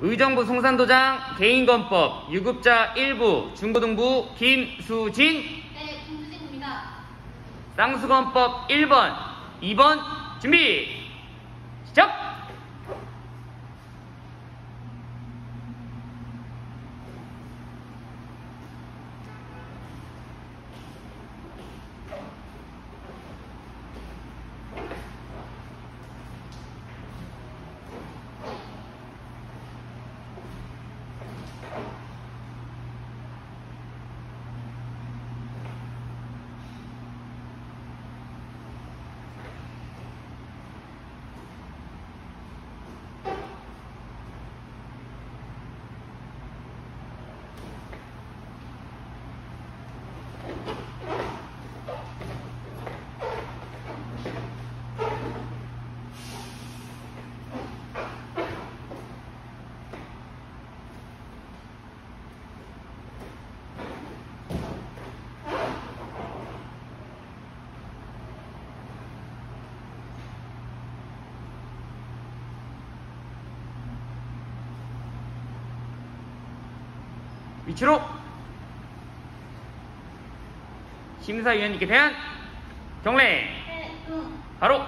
의정부 송산도장 개인건법 유급자 1부 중고등부 김수진 네, 김수진입니다. 쌍수건법 1번 2번 준비 위치로 심사위원님께 대한 경례 네, 응. 바로